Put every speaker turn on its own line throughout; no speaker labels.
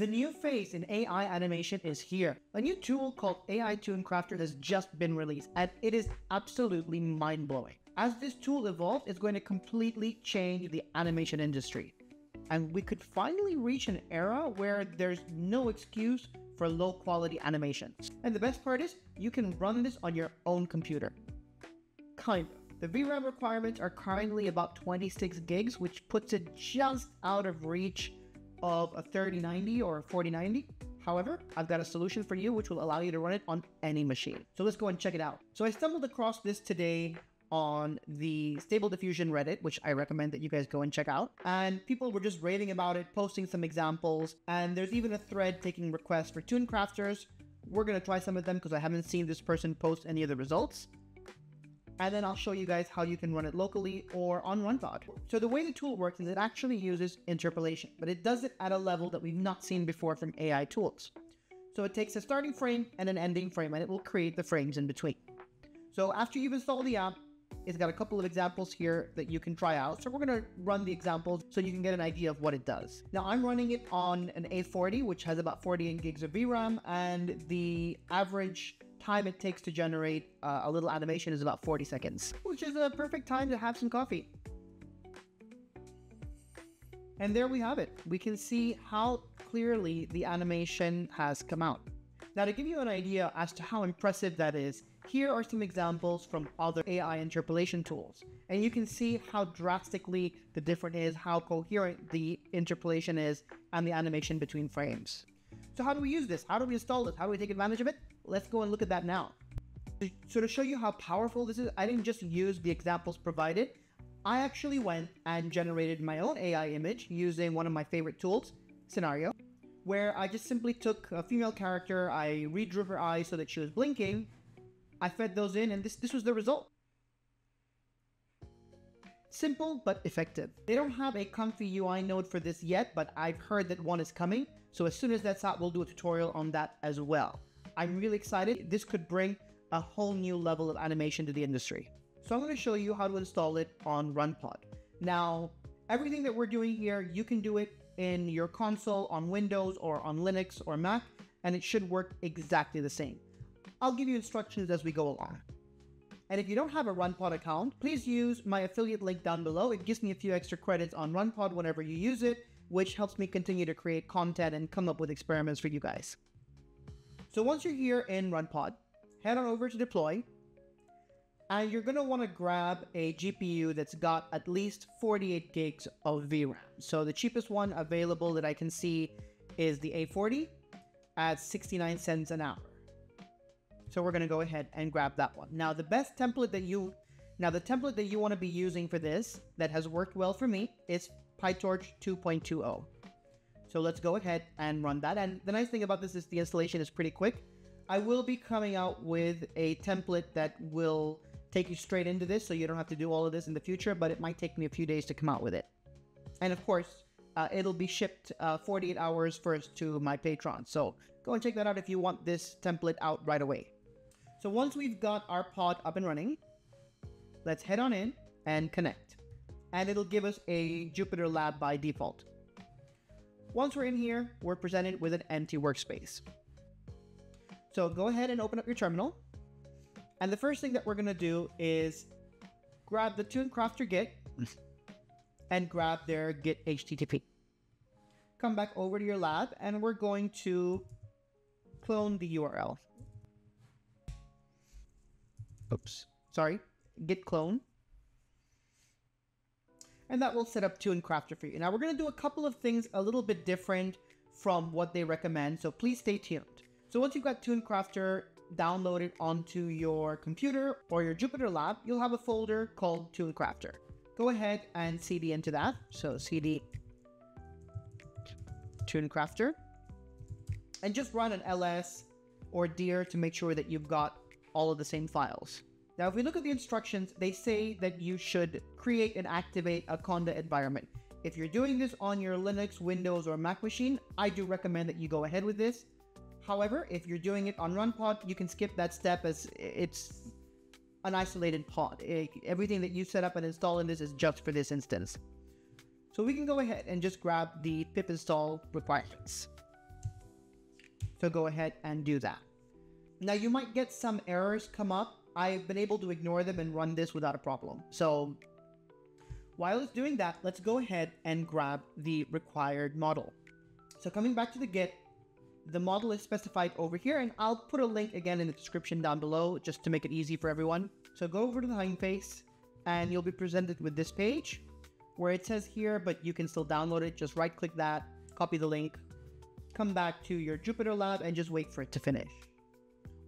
The new phase in AI animation is here. A new tool called AI Toon Crafter has just been released, and it is absolutely mind blowing. As this tool evolves, it's going to completely change the animation industry. And we could finally reach an era where there's no excuse for low quality animations. And the best part is, you can run this on your own computer. Kind of. The VRAM requirements are currently about 26 gigs, which puts it just out of reach of a 3090 or a 4090. However, I've got a solution for you which will allow you to run it on any machine. So let's go and check it out. So I stumbled across this today on the Stable Diffusion Reddit, which I recommend that you guys go and check out. And people were just raving about it, posting some examples, and there's even a thread taking requests for Toon Crafters. We're gonna try some of them because I haven't seen this person post any of the results and then I'll show you guys how you can run it locally or on RunPod. So the way the tool works is it actually uses interpolation, but it does it at a level that we've not seen before from AI tools. So it takes a starting frame and an ending frame and it will create the frames in between. So after you've installed the app, it's got a couple of examples here that you can try out. So we're going to run the examples so you can get an idea of what it does. Now I'm running it on an A40, which has about 48 gigs of VRAM and the average time it takes to generate uh, a little animation is about 40 seconds, which is a perfect time to have some coffee. And there we have it. We can see how clearly the animation has come out. Now to give you an idea as to how impressive that is, here are some examples from other AI interpolation tools. And you can see how drastically the difference is, how coherent the interpolation is, and the animation between frames. So how do we use this? How do we install this? How do we take advantage of it? Let's go and look at that now. So to show you how powerful this is, I didn't just use the examples provided. I actually went and generated my own AI image using one of my favorite tools, Scenario, where I just simply took a female character, I redrew her eyes so that she was blinking, I fed those in, and this, this was the result. Simple but effective. They don't have a comfy UI node for this yet, but I've heard that one is coming. So as soon as that's out, we'll do a tutorial on that as well. I'm really excited. This could bring a whole new level of animation to the industry. So I'm going to show you how to install it on RunPod. Now, everything that we're doing here, you can do it in your console on Windows or on Linux or Mac, and it should work exactly the same. I'll give you instructions as we go along. And if you don't have a RunPod account, please use my affiliate link down below. It gives me a few extra credits on RunPod whenever you use it, which helps me continue to create content and come up with experiments for you guys. So once you're here in RunPod, head on over to deploy, and you're gonna wanna grab a GPU that's got at least 48 gigs of VRAM. So the cheapest one available that I can see is the A40 at 69 cents an hour. So we're gonna go ahead and grab that one. Now the best template that you, now the template that you wanna be using for this that has worked well for me is PyTorch 2.20. So let's go ahead and run that. And the nice thing about this is the installation is pretty quick. I will be coming out with a template that will take you straight into this so you don't have to do all of this in the future, but it might take me a few days to come out with it. And of course, uh, it'll be shipped uh, 48 hours first to my Patreon. So go and check that out if you want this template out right away. So once we've got our pod up and running, let's head on in and connect and it'll give us a Jupyter Lab by default. Once we're in here, we're presented with an empty workspace. So go ahead and open up your terminal. And the first thing that we're gonna do is grab the Crafter Git and grab their Git HTTP. Come back over to your lab and we're going to clone the URL. Oops, sorry, git clone and that will set up Toon Crafter for you. Now we're going to do a couple of things a little bit different from what they recommend, so please stay tuned. So once you've got Toon Crafter downloaded onto your computer or your Jupyter Lab, you'll have a folder called Toon Crafter. Go ahead and cd into that. So cd Toon Crafter, and just run an ls or dir to make sure that you've got all of the same files. Now, if we look at the instructions, they say that you should create and activate a Conda environment. If you're doing this on your Linux, Windows, or Mac machine, I do recommend that you go ahead with this. However, if you're doing it on RunPod, you can skip that step as it's an isolated pod. Everything that you set up and install in this is just for this instance. So we can go ahead and just grab the pip install requirements. So go ahead and do that. Now you might get some errors come up. I've been able to ignore them and run this without a problem. So while it's doing that, let's go ahead and grab the required model. So coming back to the Git, the model is specified over here, and I'll put a link again in the description down below just to make it easy for everyone. So go over to the Hugging Face, and you'll be presented with this page where it says here, but you can still download it. Just right click that, copy the link, come back to your Jupyter Lab, and just wait for it to finish.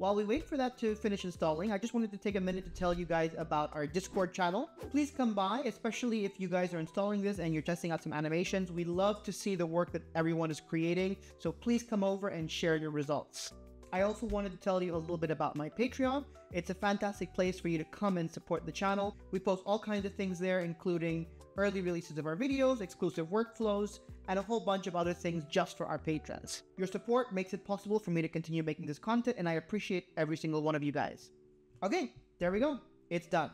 While we wait for that to finish installing, I just wanted to take a minute to tell you guys about our Discord channel. Please come by, especially if you guys are installing this and you're testing out some animations. We love to see the work that everyone is creating, so please come over and share your results. I also wanted to tell you a little bit about my Patreon. It's a fantastic place for you to come and support the channel. We post all kinds of things there, including early releases of our videos, exclusive workflows, and a whole bunch of other things just for our patrons. Your support makes it possible for me to continue making this content, and I appreciate every single one of you guys. Okay, there we go. It's done.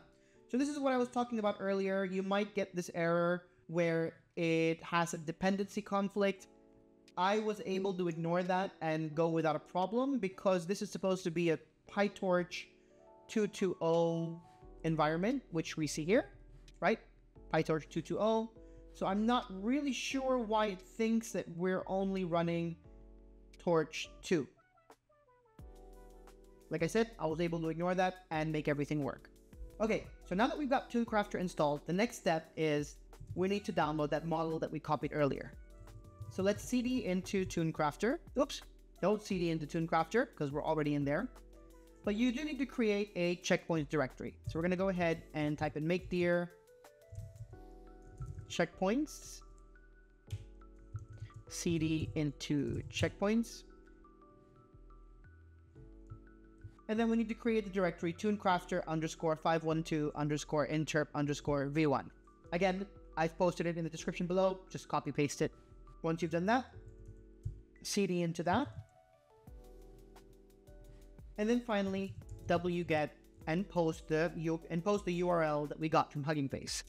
So this is what I was talking about earlier. You might get this error where it has a dependency conflict. I was able to ignore that and go without a problem because this is supposed to be a PyTorch 220 environment, which we see here, right? PyTorch 220. So I'm not really sure why it thinks that we're only running Torch 2. Like I said, I was able to ignore that and make everything work. Okay, so now that we've got ToonCrafter installed, the next step is we need to download that model that we copied earlier. So let's cd into ToonCrafter. Oops, don't cd into ToonCrafter because we're already in there. But you do need to create a checkpoints directory. So we're going to go ahead and type in make dir checkpoints, cd into checkpoints. And then we need to create the directory tooncrafter underscore 512 underscore interp underscore v1. Again, I've posted it in the description below. Just copy paste it. Once you've done that, cd into that. And then finally, wget and post the and post the URL that we got from Hugging Face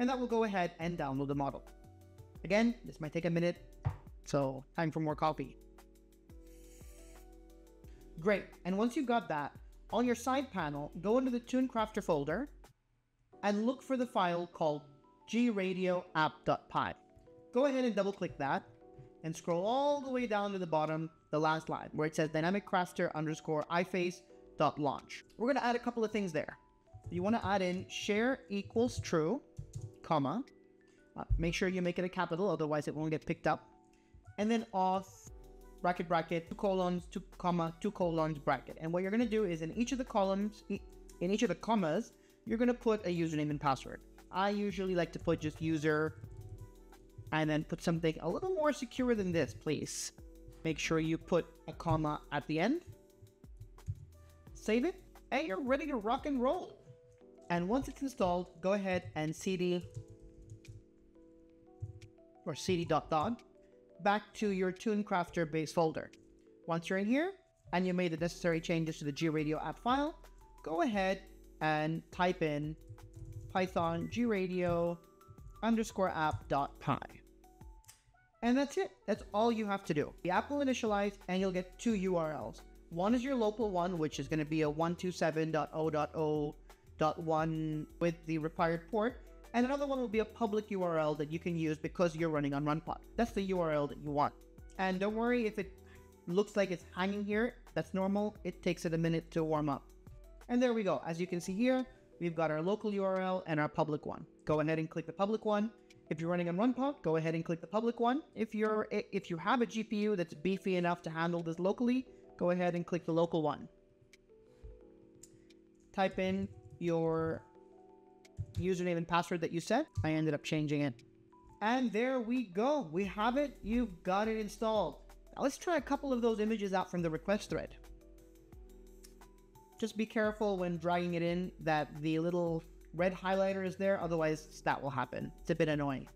and that will go ahead and download the model. Again, this might take a minute, so time for more coffee. Great, and once you've got that, on your side panel, go into the ToonCrafter folder and look for the file called gradioapp.py. Go ahead and double click that and scroll all the way down to the bottom, the last line, where it says dynamic crafter underscore iface.launch. We're going to add a couple of things there. You want to add in share equals true comma. Uh, make sure you make it a capital, otherwise it won't get picked up. And then auth, bracket, bracket, two colons, two comma, two colons, bracket. And what you're going to do is in each of the columns, in each of the commas, you're going to put a username and password. I usually like to put just user and then put something a little more secure than this, please. Make sure you put a comma at the end. Save it, and you're ready to rock and roll. And once it's installed, go ahead and cd or cd dot dot back to your ToonCrafter base folder. Once you're in here and you made the necessary changes to the gradio app file, go ahead and type in python gradio underscore app dot py. And that's it. That's all you have to do. The app will initialize and you'll get two URLs. One is your local one, which is going to be a 127.0.0 one with the required port, and another one will be a public URL that you can use because you're running on RunPod. That's the URL that you want. And don't worry if it looks like it's hanging here, that's normal. It takes it a minute to warm up. And there we go. As you can see here, we've got our local URL and our public one. Go ahead and click the public one. If you're running on RunPod, go ahead and click the public one. If you're if you have a GPU that's beefy enough to handle this locally, go ahead and click the local one. Type in your username and password that you set. I ended up changing it. And there we go. We have it. You've got it installed. Now let's try a couple of those images out from the request thread. Just be careful when dragging it in that the little red highlighter is there, otherwise that will happen. It's a bit annoying.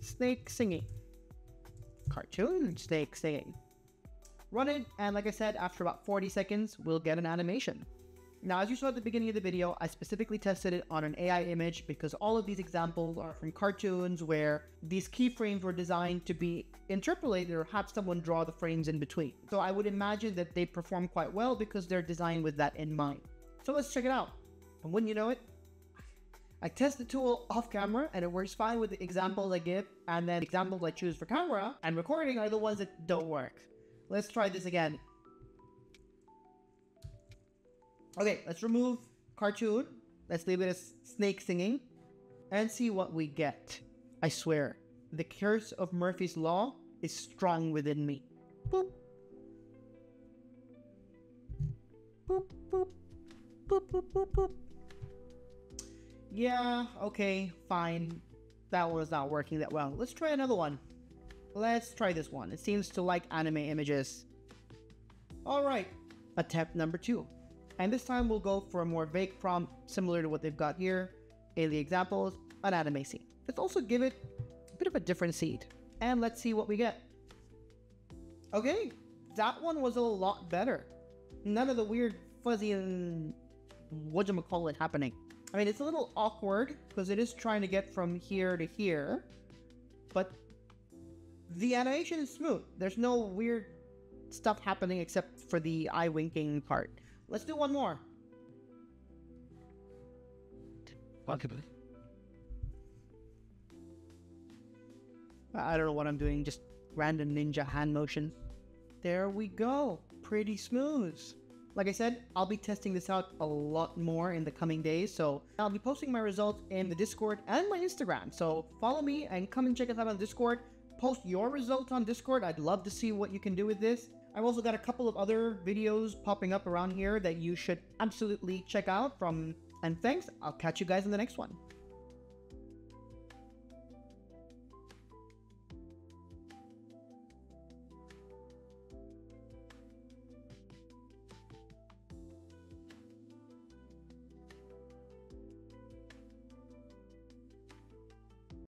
Snake singing. Cartoon snake singing. Run it, and like I said, after about 40 seconds, we'll get an animation. Now, as you saw at the beginning of the video, I specifically tested it on an AI image because all of these examples are from cartoons where these keyframes were designed to be interpolated or have someone draw the frames in between. So I would imagine that they perform quite well because they're designed with that in mind. So let's check it out. And wouldn't you know it, I test the tool off camera and it works fine with the examples I give and then examples I choose for camera and recording are the ones that don't work. Let's try this again. Okay, let's remove cartoon. Let's leave it as snake singing and see what we get. I swear, the curse of Murphy's Law is strong within me. Boop. Boop, boop. Boop, boop, boop, boop. Yeah, okay, fine. That was not working that well. Let's try another one. Let's try this one. It seems to like anime images. Alright, attempt number two. And this time we'll go for a more vague prompt similar to what they've got here the examples, an anime scene. Let's also give it a bit of a different seed. And let's see what we get. Okay, that one was a lot better. None of the weird fuzzy and whatchamacallit happening. I mean, it's a little awkward because it is trying to get from here to here, but the animation is smooth. There's no weird stuff happening except for the eye winking part. Let's do one more.
Possibly.
I don't know what I'm doing, just random ninja hand motion. There we go. Pretty smooth. Like I said, I'll be testing this out a lot more in the coming days, so I'll be posting my results in the Discord and my Instagram. So follow me and come and check us out on Discord. Post your results on Discord. I'd love to see what you can do with this. I've also got a couple of other videos popping up around here that you should absolutely check out from. And thanks, I'll catch you guys in the next one.